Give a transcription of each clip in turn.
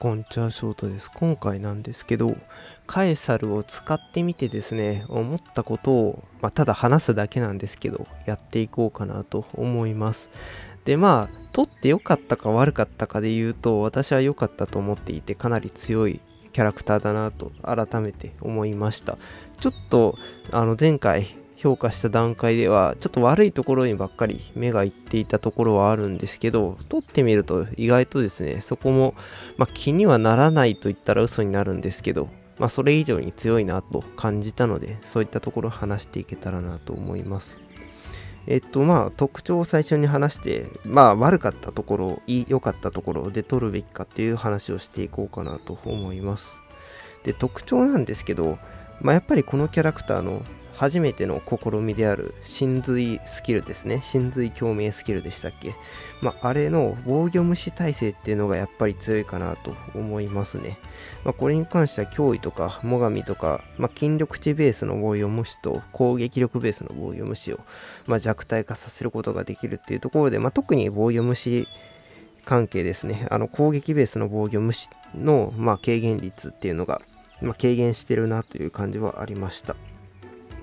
こんにちは、ショートです。今回なんですけど、カエサルを使ってみてですね、思ったことを、まあ、ただ話すだけなんですけど、やっていこうかなと思います。で、まあ、取って良かったか悪かったかで言うと、私は良かったと思っていて、かなり強いキャラクターだなと改めて思いました。ちょっと、あの、前回、評価した段階ではちょっと悪いところにばっかり目がいっていたところはあるんですけど撮ってみると意外とですねそこも、まあ、気にはならないと言ったら嘘になるんですけど、まあ、それ以上に強いなと感じたのでそういったところを話していけたらなと思います。えっとまあ特徴を最初に話してまあ悪かったところ良かったところで取るべきかっていう話をしていこうかなと思います。で特徴なんですけどまあ、やっぱりこのキャラクターの初めての試みである真髄スキルですね。真髄共鳴スキルでしたっけ？まあ、あれの防御無視耐性っていうのがやっぱり強いかなと思いますね。まあ、これに関しては脅威とか最上とか、まあ、筋力値ベースの防御無視と攻撃力ベースの防御無視を、ま、弱体化させることができるっていうところで、ま、特に防御無視関係ですね。あの攻撃ベースの防御無視の、ま、軽減率っていうのが、ま、軽減してるなという感じはありました。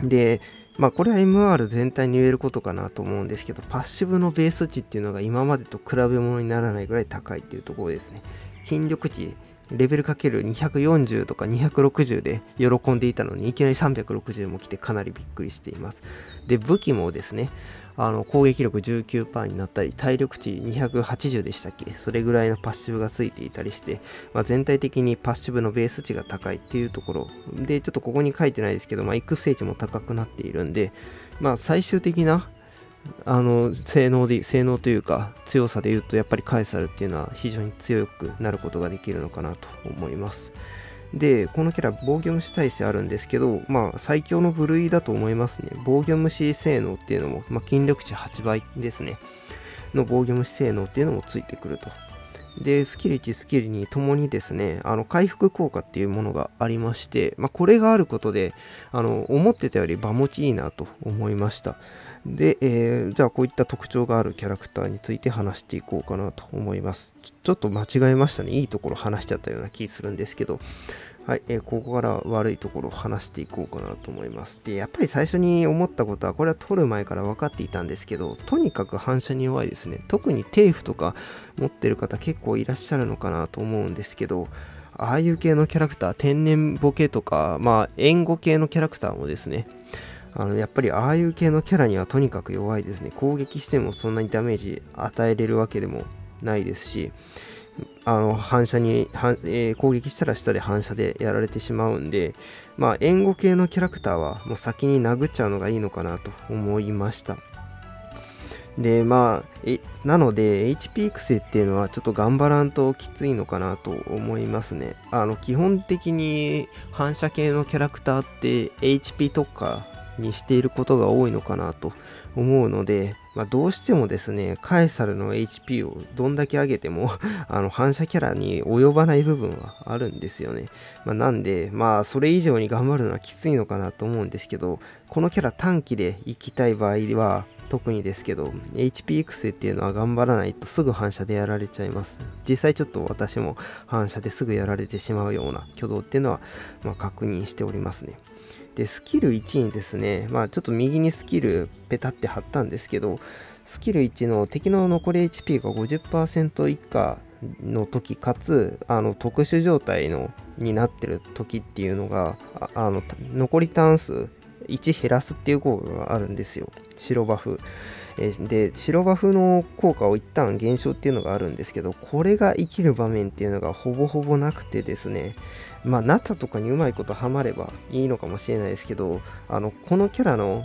で、まあこれは MR 全体に言えることかなと思うんですけど、パッシブのベース値っていうのが今までと比べ物にならないぐらい高いっていうところですね。筋力値、レベルかける240とか260で喜んでいたのにいきなり360も来てかなりびっくりしています。で、武器もですね、あの攻撃力19%になったり、体力値280でしたっけ？それぐらいのパッシブがついていたりして、まあ、全体的にパッシブのベース値が高いっていうところで、ちょっとここに書いてないですけど、まあ、育成値も高くなっているんで、まあ、最終的なあの性能で性能というか強さで言うとやっぱりカエサルっていうのは非常に強くなることができるのかなと思います。で、このキャラ防御無視耐性あるんですけど、まあ最強の部類だと思いますね。防御無視性能っていうのも、まあ、筋力値8倍ですね。の防御無視性能っていうのもついてくると。で、スキル1、スキル2ともにですね、あの回復効果っていうものがありまして、まあ、これがあることで、あの思ってたより場持ちいいなと思いました。で、えー、じゃあこういった特徴があるキャラクターについて話していこうかなと思いますち。ちょっと間違えましたね。いいところ話しちゃったような気するんですけど、はい、えー、ここから悪いところを話していこうかなと思います。で、やっぱり最初に思ったことは、これは取る前から分かっていたんですけど、とにかく反射に弱いですね。特にテーフとか持ってる方結構いらっしゃるのかなと思うんですけど、ああいう系のキャラクター、天然ボケとか、まあ、援護系のキャラクターもですね、あのやっぱりああいう系のキャラにはとにかく弱いですね。攻撃してもそんなにダメージ与えれるわけでもないですし、あの反射に、えー、攻撃したら下で反射でやられてしまうんで、まあ、援護系のキャラクターはもう先に殴っちゃうのがいいのかなと思いました。で、まあ、えなので、HP 育成っていうのはちょっと頑張らんときついのかなと思いますね。あの、基本的に反射系のキャラクターって HP 特化にしていることが多いのかなと思うので、まあ、どうしてもですね、カエサルの HP をどんだけ上げても あの反射キャラに及ばない部分はあるんですよね。まあ、なんで、まあ、それ以上に頑張るのはきついのかなと思うんですけど、このキャラ短期で行きたい場合は、特にですけど、HP 育成っていうのは頑張らないとすぐ反射でやられちゃいます。実際ちょっと私も反射ですぐやられてしまうような挙動っていうのは、まあ、確認しておりますね。で、スキル1にですね、まあちょっと右にスキルペタって貼ったんですけど、スキル1の敵の残り HP が50%以下の時かつあの特殊状態のになってる時っていうのがあの残りターン数1減らすっていう効果があるんですよ。白バフ。で白バフの効果を一旦減少っていうのがあるんですけどこれが生きる場面っていうのがほぼほぼなくてですね。まあナタとかにうまいことハマればいいのかもしれないですけどあのこのキャラの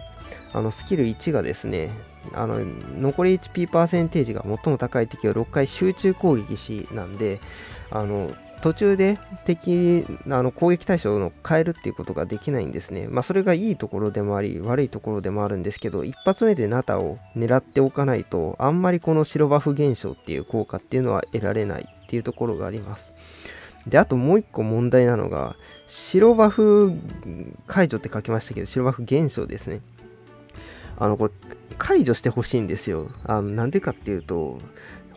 あのスキル1がですねあの残り HP パーセンテージが最も高い敵を6回集中攻撃しなんであの途中で敵あの攻撃対象を変えるっていうことができないんですね。まあそれがいいところでもあり悪いところでもあるんですけど一発目でナタを狙っておかないとあんまりこの白バフ現象っていう効果っていうのは得られないっていうところがあります。で、あともう一個問題なのが白バフ解除って書きましたけど白バフ現象ですね。あのこれ解除してほしいんですよ。あのなんでかっていうと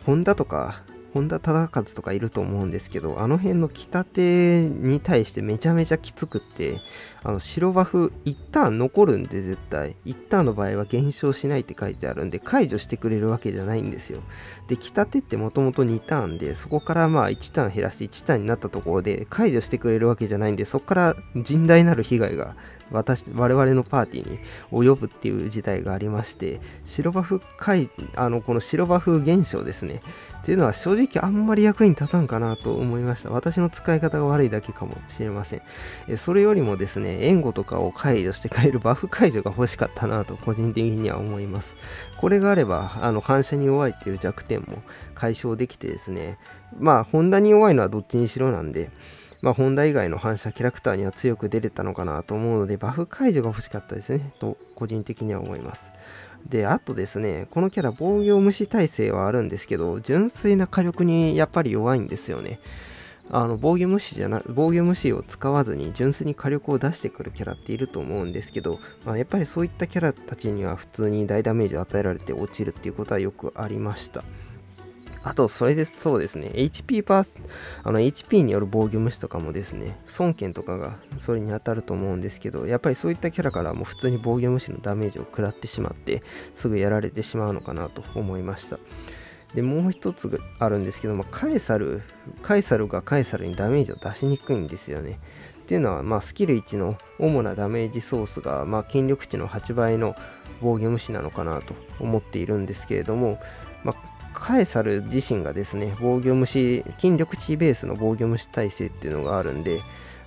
ホンダとか本田忠和とかいると思うんですけど、あの辺の北手に対してめちゃめちゃきつくって、あの白バフ一旦残るんで絶対。一旦の場合は減少しないって書いてあるんで、解除してくれるわけじゃないんですよ。で、北手ってもともと2ターンで、そこからまあ1ターン減らして1ターンになったところで解除してくれるわけじゃないんで、そこから甚大なる被害が私我々のパーティーに及ぶっていう事態がありまして白バフいあのこの白バフ現象ですねっていうのは正直あんまり役に立たんかなと思いました。私の使い方が悪いだけかもしれません。えそれよりもですね援護とかを解除してくれるバフ解除が欲しかったなと個人的には思います。これがあればあの反射に弱いっていう弱点も解消できてですねまあホンダに弱いのはどっちにしろなんでまあ、ホンダ以外の反射キャラクターには強く出れたのかなと思うので、バフ解除が欲しかったですね、と個人的には思います。で、あとですね、このキャラ防御無視耐性はあるんですけど、純粋な火力にやっぱり弱いんですよね。あの防御無視じゃな防御無視を使わずに純粋に火力を出してくるキャラっていると思うんですけど、まあ、やっぱりそういったキャラたちには普通に大ダメージを与えられて落ちるっていうことはよくありました。あと、それでそうですね、HP パースあの HP による防御無視とかもですね、孫権とかがそれに当たると思うんですけど、やっぱりそういったキャラからも普通に防御無視のダメージを食らってしまって、すぐやられてしまうのかなと思いました。で、もう一つあるんですけど、まあ、カエサル、カエサルがカエサルにダメージを出しにくいんですよね。っていうのは、まあ、スキル1の主なダメージソースが、まあ、筋力値の8倍の防御無視なのかなと思っているんですけれども、まあ、カエサル自身がですね、防御無視、筋力値ベースの防御無視耐性っていうのがあるんで、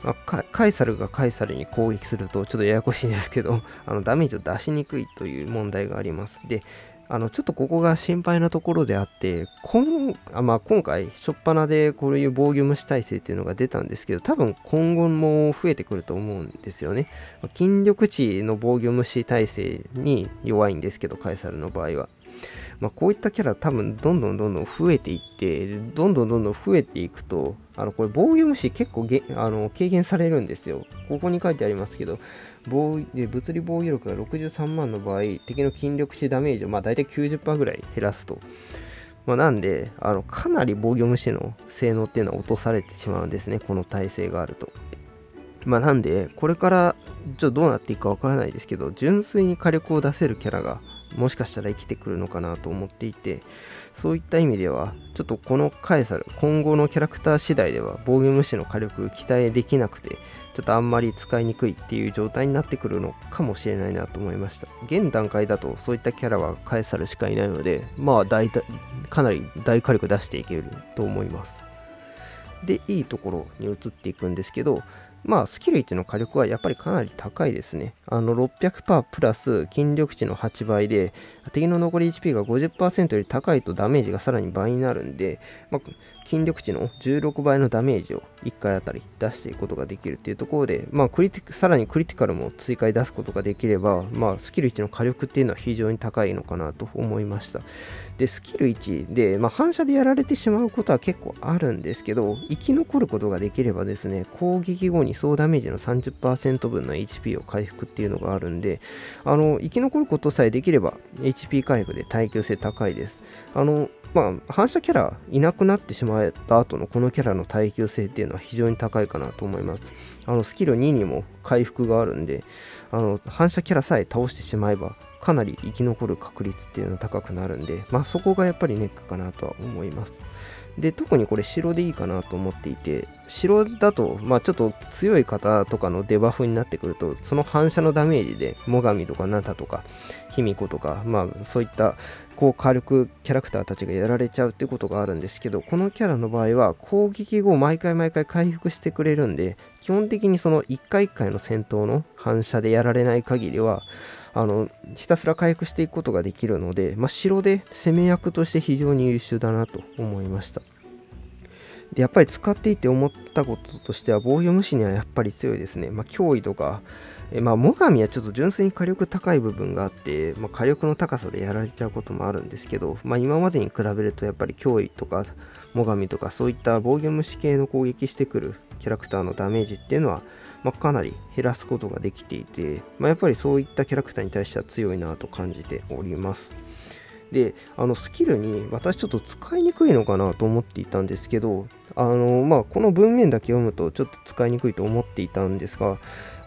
まあ、カエサルがカエサルに攻撃するとちょっとややこしいんですけど、あのダメージを出しにくいという問題があります。で、あのちょっとここが心配なところであって、今あまあ、今回、初っ端でこういう防御無視耐性っていうのが出たんですけど、多分今後も増えてくると思うんですよね。筋力値の防御無視耐性に弱いんですけど、カエサルの場合は。まあ、こういったキャラ多分どんどんどんどん増えていってどんどんどんどん増えていくとあのこれ防御無視結構げあの軽減されるんですよ。ここに書いてありますけど防物理防御力が63万の場合敵の筋力値ダメージをまあ大体90%ぐらい減らすと。まあ、なんであのかなり防御無視の性能っていうのは落とされてしまうんですね。この耐性があると。まあなんでこれからちょっとどうなっていくかわからないですけど純粋に火力を出せるキャラがもしかしたら生きてくるのかなと思っていてそういった意味ではちょっとこのカエサル今後のキャラクター次第では防御無視の火力期待できなくてちょっとあんまり使いにくいっていう状態になってくるのかもしれないなと思いました。現段階だとそういったキャラはカエサルしかいないのでまあ大体かなり大火力出していけると思います。でいいところに移っていくんですけどまあ、スキル1の火力はやっぱりかなり高いですね。あの、600%プラス筋力値の8倍で、敵の残り HP が50%より高いとダメージがさらに倍になるんで、まあ、筋力値の16倍のダメージを1回あたり出していくことができるっていうところで、まあ、クリティさらにクリティカルも追加で出すことができれば、まあ、スキル1の火力っていうのは非常に高いのかなと思いました。で、スキル1で、まあ、反射でやられてしまうことは結構あるんですけど、生き残ることができればですね、攻撃後に総ダメージの30%分の HP を回復っていうのがあるんで、あの、生き残ることさえできれば、HP 回復で耐久性高いです。あの、まあ、反射キャラいなくなってしまった後のこのキャラの耐久性っていうのは非常に高いかなと思います。あのスキル2にも回復があるんで、あの反射キャラさえ倒してしまえばかなり生き残る確率っていうのは高くなるんで、まあ、そこがやっぱりネックかなとは思います。で、特にこれ白でいいかなと思っていて、白だと、まあちょっと強い方とかのデバフになってくると、その反射のダメージで、最上とかナタとか、卑弥呼とか、まあそういったこう軽くキャラクターたちがやられちゃうってことがあるんですけど、このキャラの場合は攻撃後毎回毎回回復してくれるんで、基本的にその1回1回の戦闘の反射でやられない限りは、あのひたすら回復していくことができるので、まあ、城で攻め役として非常に優秀だなと思いました。でやっぱり使っていて思ったこととしては防御無視にはやっぱり強いですね、まあ、脅威とかえまあ、最上はちょっと純粋に火力高い部分があって、まあ、火力の高さでやられちゃうこともあるんですけど、まあ、今までに比べるとやっぱり脅威とか最上とかそういった防御無視系の攻撃してくるキャラクターのダメージっていうのはまあ、かなり減らすことができていて、まあ、やっぱりそういったキャラクターに対しては強いなと感じております。であのスキルに私ちょっと使いにくいのかなと思っていたんですけどあの、まあ、この文面だけ読むとちょっと使いにくいと思っていたんですが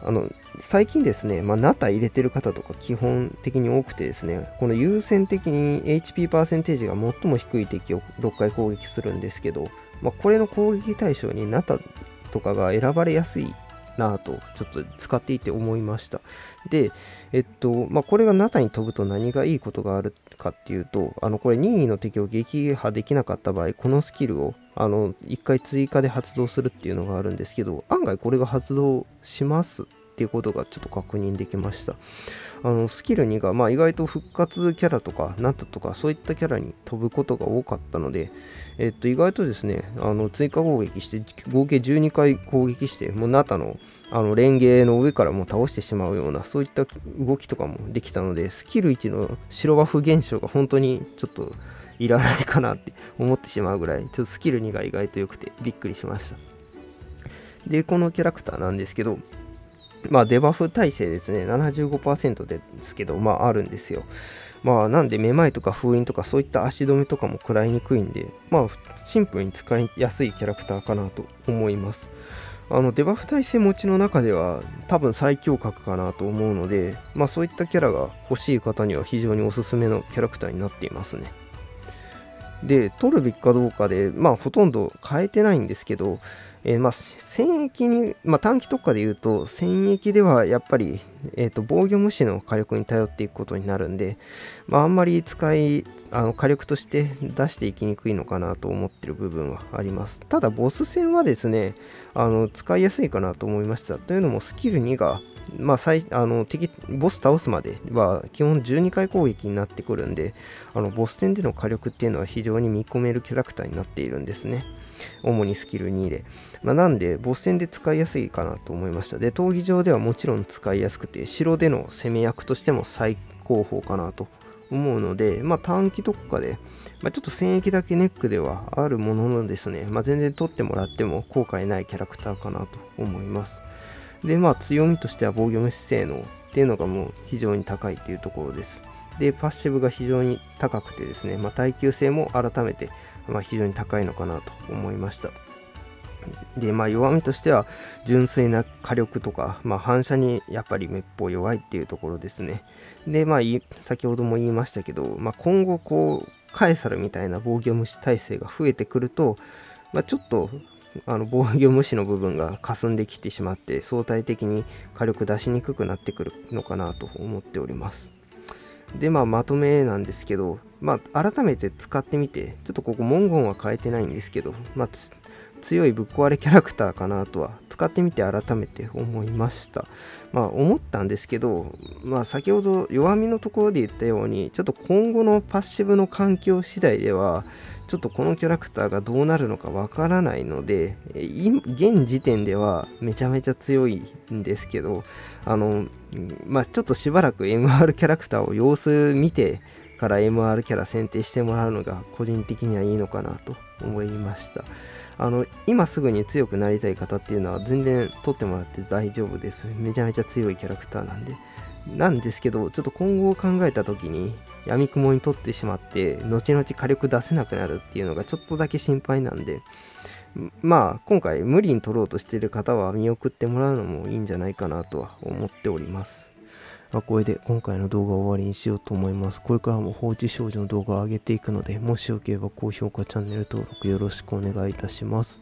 あの最近ですね、まあ、ナタ入れてる方とか基本的に多くてですねこの優先的に HP パーセンテージが最も低い敵を6回攻撃するんですけど、まあ、これの攻撃対象にナタとかが選ばれやすいなとちょっと使っていて思いました。でえっとまあこれが NASA に飛ぶと何がいいことがあるかっていうとあのこれ任意の敵を撃破できなかった場合このスキルをあの1回追加で発動するっていうのがあるんですけど案外これが発動します。ていうことがちょっと確認できました。あのスキル2が、まあ、意外と復活キャラとかナットとかそういったキャラに飛ぶことが多かったので、えっと、意外とですねあの追加攻撃して合計12回攻撃してもうナタのあのレンゲの上からもう倒してしまうようなそういった動きとかもできたのでスキル1の白バフ現象が本当にちょっといらないかなって思ってしまうぐらいちょっとスキル2が意外と良くてびっくりしました。でこのキャラクターなんですけどまあ、デバフ耐性ですね、75%ですけど、まあ、あるんですよ。まあ、なんで、めまいとか封印とか、そういった足止めとかも食らいにくいんで、まあ、シンプルに使いやすいキャラクターかなと思います。あの、デバフ耐性持ちの中では、多分最強格かなと思うので、まあ、そういったキャラが欲しい方には非常におすすめのキャラクターになっていますね。で、取るべきかどうかで、まあ、ほとんど変えてないんですけど、えー、まあ、戦役に、まあ、短期特化で言うと、戦役ではやっぱり、えーと、防御無視の火力に頼っていくことになるんで、まあ、あんまり使い、あの火力として出していきにくいのかなと思ってる部分はあります。ただ、ボス戦はですね、あの使いやすいかなと思いました。というのも、スキル2が、まあ、最あの敵ボス倒すまでは基本12回攻撃になってくるんであのボス戦での火力っていうのは非常に見込めるキャラクターになっているんですね。主にスキル2で。まあ、なんで、ボス戦で使いやすいかなと思いました。で、闘技場ではもちろん使いやすくて、城での攻め役としても最高峰かなと思うので、まあ、短期特化で、まあ、ちょっと戦役だけネックではあるもののですね、まあ、全然取ってもらっても後悔ないキャラクターかなと思います。で、まあ、強みとしては防御無視性能っていうのがもう非常に高いっていうところです。で、パッシブが非常に高くてですね、まあ、耐久性も改めてまあ、非常に高いのかなと思いました。で、まあ、弱みとしては、純粋な火力とか、まあ、反射にやっぱりめっぽう弱いっていうところですね。で、まあ、先ほども言いましたけど、まあ、今後、こう、カエサルみたいな防御無視耐性が増えてくると、まあ、ちょっと、あの防御無視の部分が霞んできてしまって相対的に火力出しにくくなってくるのかなと思っております。で、まあ、まとめなんですけど、まあ、改めて使ってみて、ちょっとここ文言は変えてないんですけど、まあ、強いぶっ壊れキャラクターかなとは使ってみて改めて思いました。まあ思ったんですけど、まあ先ほど弱みのところで言ったように、ちょっと今後のパッシブの環境次第では、ちょっとこのキャラクターがどうなるのかわからないので、現時点ではめちゃめちゃ強いんですけど、あの、まあちょっとしばらく MR キャラクターを様子見て、から MR キャラ選定してもらうのが個人的にはいいのかなと思いました。あの、今すぐに強くなりたい方っていうのは全然取ってもらって大丈夫です。めちゃめちゃ強いキャラクターなんで。なんですけど、ちょっと今後を考えた時に、闇雲に取ってしまって、後々火力出せなくなるっていうのがちょっとだけ心配なんで、まあ、今回無理に取ろうとしてる方は見送ってもらうのもいいんじゃないかなとは思っております。まあ、これで今回の動画を終わりにしようと思います。これからも放置少女の動画を上げていくので、もしよければ高評価、チャンネル登録よろしくお願いいたします。